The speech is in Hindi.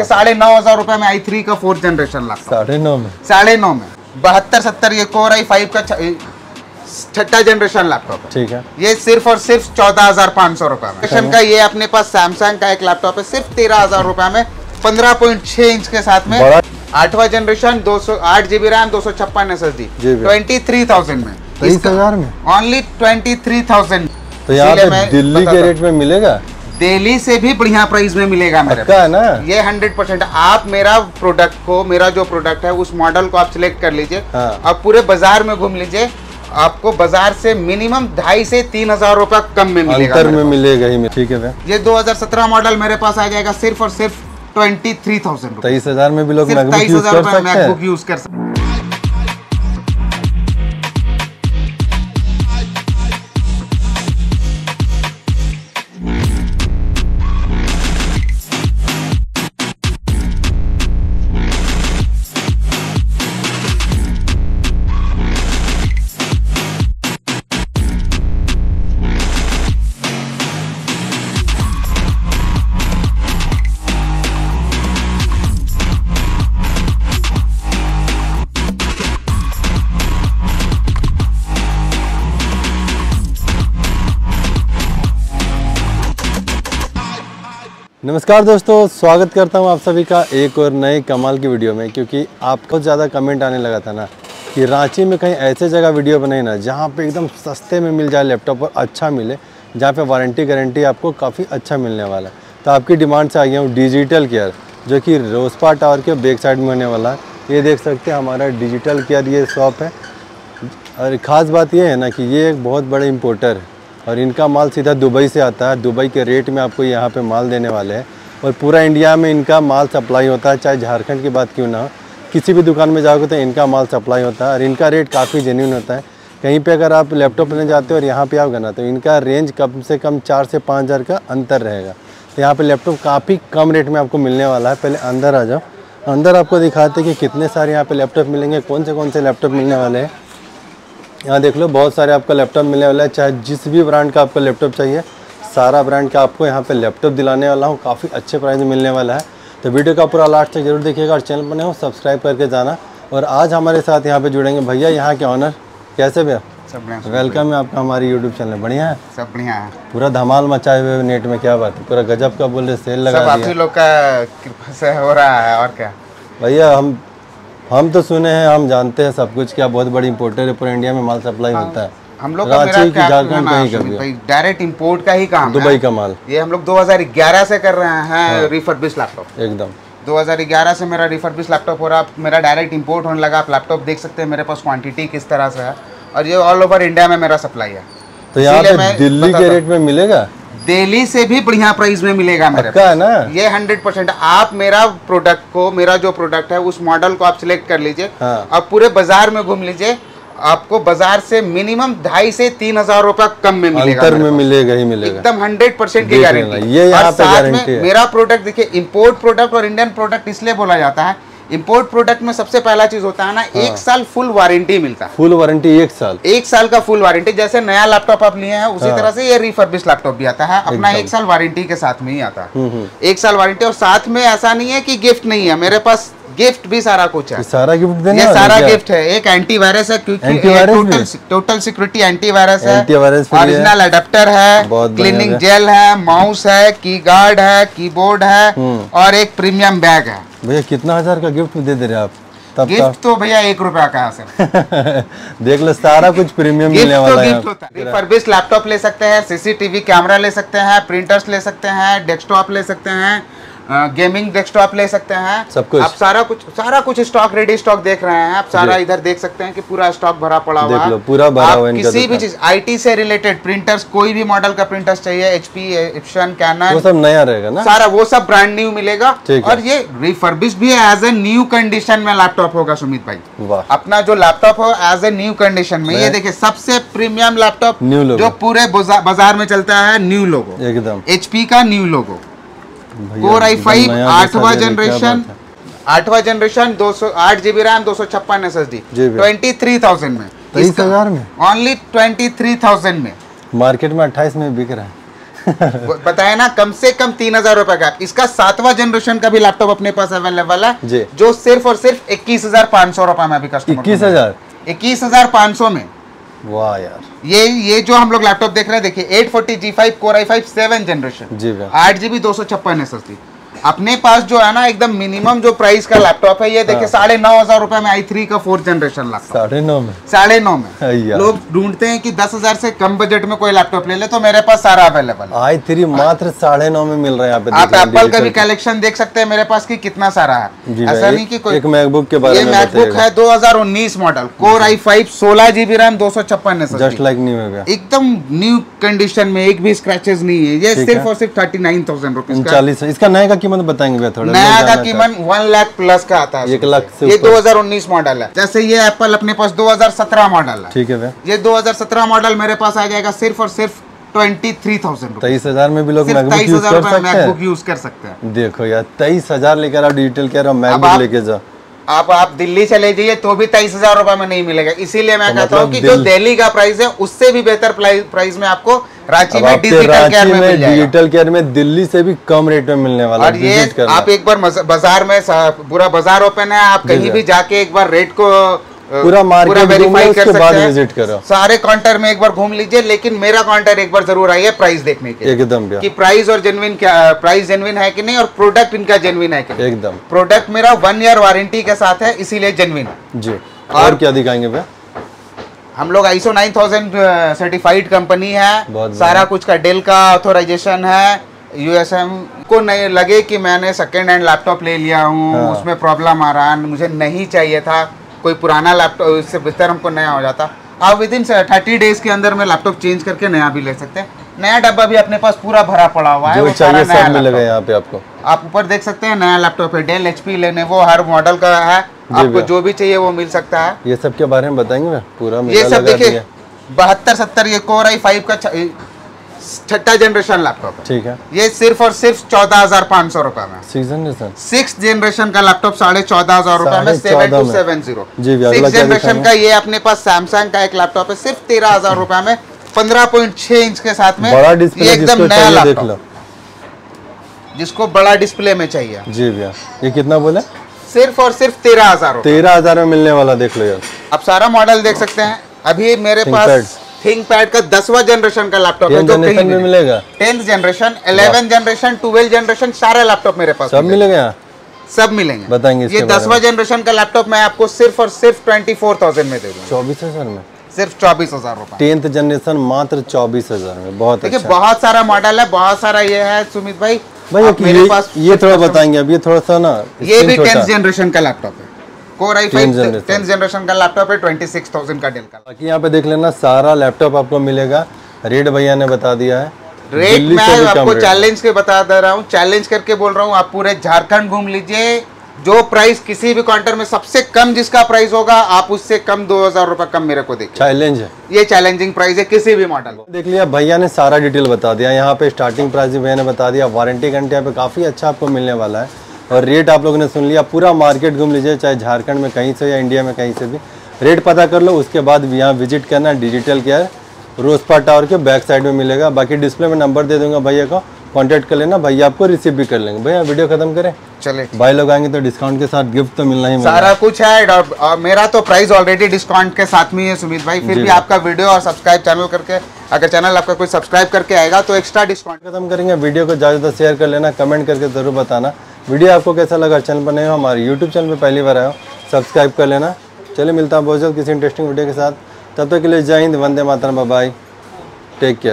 साढ़े नौ हज़ार रुपए में आई थ्री का फोर्थ जनरेशन लैपटॉप साढ़े नौ में? साढ़े नौ में। बहत्तर सत्तर ये कोर आई फाइव का छठा जनरेशन लैपटॉप है। ठीक है। ये सिर्फ़ और सिर्फ़ चौदह हज़ार पाँच सौ रुपए में। का ये अपने पास सैमसंग का एक लैपटॉप है सिर्फ़ तेरह हज़ार रुपए में। पंद्रह पॉइंट छह इंच के साथ में आठवा जनरेशन दो सौ आठ जीबी रैम दो सौ छप्पन S S D twenty three thousand में। तेईस हज़ार में? ओनली ट्वेंटी थ्री थाउज़ेंड तो यहाँ दिल्ली के रेट में मिलेगा? दिल्ली से भी बढ़िया प्राइस में मिलेगा मेरे है ना? ये हंड्रेड परसेंट आप मेरा प्रोडक्ट को मेरा जो प्रोडक्ट है उस मॉडल को आप सिलेक्ट कर लीजिए। हाँ। आप पूरे बाज़ार में घूम लीजिए। आपको बाज़ार से मिनिमम ढाई से तीन हज़ार रुपया कम में मिलेगा अंतर में। मिलेगा ही ठीक है ये 2017 मॉडल मेरे पास आ जाएगा सिर्फ़ और सिर्फ़ ट्वेंटी थ्री थाउज़ेंड तेईस हज़ार में भी लोग तेईस यूज़ हज़ार कर सकते हैं। नमस्कार दोस्तों, स्वागत करता हूँ आप सभी का एक और नए कमाल की वीडियो में, क्योंकि आपको ज़्यादा कमेंट आने लगा था ना, कि रांची में कहीं ऐसे जगह वीडियो बने ना, जहाँ पे एकदम सस्ते में मिल जाए लैपटॉप और अच्छा मिले, जहाँ पे वारंटी गारंटी आपको काफ़ी अच्छा मिलने वाला है। तो आपकी डिमांड से आ गया हूँ डिजिटल केयर जो कि रोसपा टावर के बैक साइड में होने वाला है। ये देख सकते हैं, हमारा डिजिटल केयर ये शॉप है। और ख़ास बात ये है ना कि ये एक बहुत बड़े इम्पोर्टर है। और इनका माल सीधा दुबई से आता है। दुबई के रेट में आपको यहाँ पे माल देने वाले हैं। और पूरा इंडिया में इनका माल सप्लाई होता है। चाहे झारखंड की बात क्यों ना हो, किसी भी दुकान में जाओगे तो इनका माल सप्लाई होता है। और इनका रेट काफ़ी जेन्यून होता है। कहीं पे अगर आप लैपटॉप लेने जाते हो और यहाँ पे आओगे ना तो इनका रेंज कम से कम चार से पाँच हज़ार का अंतर रहेगा। तो यहाँ पे लैपटॉप काफ़ी कम रेट में आपको मिलने वाला है। पहले अंदर आ जाओ। अंदर आपको दिखाते हैं कि कितने सारे यहाँ पे लैपटॉप मिलेंगे, कौन से कौन से लैपटॉप मिलने वाले हैं। यहाँ देख लो बहुत सारे आपका लैपटॉप मिलने वाला है चाहे जिस भी ब्रांड का आपको लैपटॉप चाहिए सारा ब्रांड का आपको यहाँ पे लैपटॉप दिलाने वाला हूँ काफ़ी अच्छे प्राइस में मिलने वाला है। तो वीडियो का पूरा लास्ट तक ज़रूर देखिएगा और चैनल बने हो सब्सक्राइब करके जाना। और आज हमारे साथ यहाँ पे जुड़ेंगे भैया यहाँ के ऑनर कैसे भैया? सब वेलकम है आपका हमारी यूट्यूब चैनल बढ़िया है? सब बढ़िया है। पूरा धमाल मचाए हुए नेट में क्या बात है? पूरा गजब का बोल रहे सेल सब लगा आप ही लोग का कृपा से हो रहा है और क्या? भैया हम हम तो सुने हैं हम जानते हैं सब कुछ क्या बहुत बड़ी इम्पोर्टर है पूरे इंडिया में माल सप्लाई होता है। हम लोग रांची की झारखंड है, भाई डायरेक्ट इंपोर्ट का ही काम दुबई का माल। ये हम लोग 2011 से कर रहे हैं रिफर्बिश लैपटॉप एकदम। 2011 से मेरा रिफर्बिश लैपटॉप हो रहा है मेरा डायरेक्ट इंपोर्ट होने लगा। आप लैपटॉप देख सकते हैं मेरे पास क्वांटिटी किस तरह से है। और ये ऑल ओवर इंडिया में मेरा सप्लाई है। तो यहाँ पे दिल्ली के रेट में मिलेगा? दिल्ली से भी बढ़िया प्राइस में मिलेगा मेरे पक्का है ना? ये हंड्रेड परसेंट आप मेरा प्रोडक्ट को मेरा जो प्रोडक्ट है उस मॉडल को आप सिलेक्ट कर लीजिए। हाँ। आप पूरे बाज़ार में घूम लीजिए। आपको बाज़ार से मिनिमम ढाई से तीन हज़ार रुपया कम में मिलेगा अंतर में मिलेगा ही मिलेगा। एकदम हंड्रेड परसेंट की गारंटी ये यहाँ पे साथ में मेरा प्रोडक्ट देखिए इंपोर्ट प्रोडक्ट और इंडियन प्रोडक्ट इसलिए बोला जाता है इंपोर्ट प्रोडक्ट में सबसे पहला चीज़ होता है ना हाँ। एक साल फुल वारंटी मिलता है। फुल वारंटी एक साल। एक साल का फुल वारंटी जैसे नया लैपटॉप आप लिए हैं उसी हाँ। तरह से ये रिफर्बिश लैपटॉप भी आता है। अपना एक साल वारंटी के साथ में ही आता है। एक साल वारंटी और साथ में ऐसा नहीं है कि गिफ्ट नहीं है। मेरे पास गिफ्ट भी सारा कुछ है। सारा गिफ्ट देना ये सारा? गिफ्ट है। एक एंटीवायरस है क्योंकि टोटल टोटल सिक्योरिटी एंटीवायरस है। ओरिजिनल अडेप्टर है। क्लीनिंग जेल है। माउस है की गार्ड है कीबोर्ड है हम्म। और एक प्रीमियम बैग है। भैया कितना हज़ार का गिफ्ट दे दे रहे आप? तब गिफ्ट तो भैया एक रुपया का है का देख लो सारा कुछ प्रीमियम मिलने तो वाला है है। रिफर्बिश लैपटॉप ले सकते हैं सीसीटीवी कैमरा ले सकते हैं प्रिंटर्स ले सकते हैं डेस्कटॉप ले सकते हैं गेमिंग डेस्कटॉप ले सकते हैं। सब कुछ। आप सारा कुछ सारा कुछ स्टॉक रेडी स्टॉक देख रहे हैं। आप सारा इधर देख सकते हैं कि पूरा स्टॉक भरा पड़ा हुआ है। पूरा भरा हुआ है किसी भी। चीज़ आईटी से रिलेटेड प्रिंटर्स कोई भी मॉडल का प्रिंटर्स चाहिए एचपी इप्सन वो सब नया रहेगा ना? सारा वो सब ब्रांड न्यू मिलेगा। और ये रिफर्बिश भी एज ए न्यू कंडीशन में लैपटॉप होगा सुमित भाई। अपना जो लैपटॉप हो एज ए न्यू कंडीशन में। ये देखिए सबसे प्रीमियम लैपटॉप। जो पूरे बाज़ार में चलता है न्यू लोगो एकदम। एचपी का new logo core i five आठवां जनरेशन। आठवां जनरेशन दो सौ आठ जीबी रैम दो सौ छप्पन S S D twenty three thousand में। तेईस हज़ार में? ओनली ट्वेंटी थ्री थाउज़ेंड में। मार्केट में अट्ठाईस में बिक रहा है। बताया ना कम से कम तीन हज़ार रुपए का। इसका सातवां जनरेशन का भी लैपटॉप अपने पास अवेलेबल है जो। सिर्फ़ और सिर्फ़ इक्कीस हज़ार पाँच सौ रुपए में अभी कस्टमर इक्कीस हज़ार? इक्कीस हज़ार पाँच सौ में। वाह यार। ये ये जो हम लोग लैपटॉप देख रहे हैं देखिए eight forty G five core i five seven generation जी भैया। आठ जीबी दो सौ छप्पन एस अपने पास जो है ना एकदम मिनिमम जो प्राइस का लैपटॉप है ये देखिए हाँ। साढ़े नौ हज़ार रूपए में आई थ्री का फोर्थ जनरेशन लैपटॉप साढ़े नौ में? साढ़े नौ में। लोग ढूंढते हैं कि दस हज़ार से कम बजट में कोई लैपटॉप ले ले तो मेरे पास सारा अवेलेबल आई थ्री मात्र साढ़े नौ में मिल रहा है यहाँ पे आप एप्पल का भी कलेक्शन देख सकते हैं मेरे पास की कितना सारा है। ऐसा नहीं की कोई मैकबुक के बारे में मैकबुक। है 2019 मॉडल कोर आई फाइव सोलह जीबी रैम दो सौ छप्पन जस्ट लाइक न्यू है एकदम न्यू कंडीशन में एक भी स्क्रैचेस नहीं है। ये सिर्फ़ और सिर्फ़ थर्टी नाइन थाउज़ेंड रुपीज़ का उनचालीस इसका नए का कीमत बताएँगे भैया थोड़ा नया का कीमत वन लाख प्लस का आता है एक लाख से ये ऊपर। 2019 मॉडल है। जैसे ये एप्पल अपने पास 2017 मॉडल हैं। है। ठीक है भैया। ये 2017 मॉडल मेरे पास आ जाएगा सिर्फ़ और सिर्फ़ ट्वेंटी थ्री थाउज़ेंड तेईस हज़ार में भी लोग मैकबुक यूज़ कर सकते हैं। यूज़ कर सकते हैं। देखो यार तेईस हज़ार लेकर आप डिजिटल कह रहा हूँ मैकबुक लेके जाओ आप आप दिल्ली चले जाइए तो भी तेईस हज़ार रुपए में नहीं मिलेगा। इसीलिए मैं तो कहता हूँ मतलब कि जो दिल- दिल्ली का प्राइस है उससे भी बेहतर प्राइस में आपको रांची में डिजिटल केयर में में डिजिटल केयर में दिल्ली से भी कम रेट में मिलने वाला और ये आप एक बार बाज़ार में पूरा बाज़ार ओपन है आप कहीं भी जाके एक बार रेट को पूरा मार्केट verify कर सकते हैं। विज़िट करो। सारे काउंटर में एक बार घूम लीजिए लेकिन मेरा काउंटर एक बार ज़रूर आइए प्राइस देखने के लिए। एकदम कि प्राइस और जेनविन क्या प्राइस जेनविन है कि नहीं और प्रोडक्ट इनका जेनविन है कि एकदम। प्रोडक्ट मेरा वन ईयर वारंटी के साथ है इसीलिए जेनविन जी। और क्या दिखाएँगे भैया? हम लोग आईसो 9000 सर्टिफाइड कंपनी है। सारा कुछ का डेल का ऑथोराइजेशन है। यूएसएम को नहीं लगे कि मैंने सेकेंड हैंड लैपटॉप ले लिया हूँ हाँ। उसमें प्रॉब्लम आ रहा है मुझे नहीं चाहिए था कोई पुराना लैपटॉप इससे बेहतर हमको नया हो जाता। आप विद इन थर्टी डेज़ के अंदर मैं लैपटॉप चेंज करके नया भी ले सकते हैं। नया डब्बा भी अपने पास पूरा भरा पड़ा हुआ है जो वो सारा चाहिए सब मिलेगा यहाँ पे आपको। आप ऊपर देख सकते हैं नया लैपटॉप है डेल एचपी लेने वो हर मॉडल का है। आपको जो भी चाहिए वो मिल सकता है। ये सब के बारे में बताएँगे भैया पूरा ये सब देखिए बहत्तर सत्तर ये कोर आई फाइव का छठा जनरेशन लैपटॉप है। ठीक है। ये सिर्फ़ और सिर्फ़ चौदह हज़ार पाँच सौ रुपए में। सीज़न सिक्स जनरेशन का लैपटॉप साढ़े चौदह हज़ार रुपए में seven two seven zero six generation का ये अपने पास सैमसंग का एक लैपटॉप है सिर्फ़ तेरह हज़ार रुपए में। पंद्रह पॉइंट छह इंच के साथ में बड़ा डिस्प्ले एकदम नया लैपटॉप लो। जिसको बड़ा डिस्प्ले में चाहिए। जी भैया ये कितना बोले? सिर्फ़ और सिर्फ़ तेरह हज़ार तेरह हज़ार में मिलने वाला देख लो यार। अब सारा मॉडल देख सकते हैं। अभी मेरे पास थिंक पैड का दसवा जनरेशन का लैपटॉप है जो कहीं में नहीं। मिलेगा। Tenth generation eleven generation twelve generation सारे लैपटॉप मेरे पास सब मिलेंगे। मिलेगा यहाँ? सब मिलेंगे। बताएँगे ये दसवा जनरेशन का लैपटॉप मैं आपको सिर्फ़ और सिर्फ़ ट्वेंटी फोर थाउज़ेंड में दे दूँगा। चौबीस हज़ार में? सिर्फ़ चौबीस हज़ार रुपए। टेंथ जनरेशन मात्र चौबीस हज़ार में बहुत देखिए अच्छा। बहुत सारा मॉडल है बहुत सारा ये है सुमित भाई भाई आप मेरे ये, पास ये थोड़ा बताएँगे अब ये थोड़ा सा ना ये भी टेंथ जनरेशन का लैपटॉप है। Core i 10th five generation। Tenth generation का लैपटॉप है ट्वेंटी सिक्स थाउज़ेंड का डेल का बाकी यहाँ पे देख लेना सारा लैपटॉप आपको मिलेगा। रेट भैया ने बता दिया है। रेट मैं आपको चैलेंज के बता दे रहा हूँ चैलेंज करके बोल रहा हूँ आप पूरे झारखंड घूम लीजिए। जो प्राइस किसी भी काउंटर में सबसे कम जिसका प्राइस होगा आप उससे कम दो हज़ार रुपए कम मेरे को देखिए। चैलेंज है। ये चैलेंजिंग प्राइस है किसी भी मॉडल को। देख लिया भैया ने सारा डिटेल बता दिया। यहाँ पे स्टार्टिंग प्राइस भी भैया ने बता दिया। वारंटी घंटे यहाँ पे काफ़ी अच्छा आपको मिलने वाला है। और रेट आप लोगों ने सुन लिया। पूरा मार्केट घूम लीजिए चाहे झारखंड में कहीं से या इंडिया में कहीं से भी। रेट पता कर लो उसके बाद यहाँ विज़िट करना डिजिटल केयर रोजपा टावर के बैक साइड में मिलेगा। बाकी डिस्प्ले में नंबर दे दूँगा भैया को। कांटेक्ट कर लेना भैया आपको रिसीव भी कर लेंगे। भैया वीडियो खत्म करें। चले। भाई लोग आएँगे तो डिस्काउंट के साथ गिफ्ट तो मिलना ही मिलना। सारा कुछ है और, और मेरा तो प्राइस ऑलरेडी डिस्काउंट के साथ में ही है सुमित भाई। फिर भी आपका वीडियो और सब्सक्राइब चैनल करके अगर चैनल आपका कोई सब्सक्राइब करके आएगा तो एक्स्ट्रा डिस्काउंट खत्म करेंगे वीडियो को ज़्यादा ज़्यादा शेयर कर लेना कमेंट करके ज़रूर बताना। वीडियो आपको कैसा लगा चैनल पर नहीं हो हमारे यूट्यूब चैनल पर पहली बार आए हो सब्सक्राइब कर लेना। चलिए मिलता हूँ बहुत जल्द किसी इंटरेस्टिंग वीडियो के साथ। तब तक के लिए जय हिंद वंदे मातरम बाय टेक केयर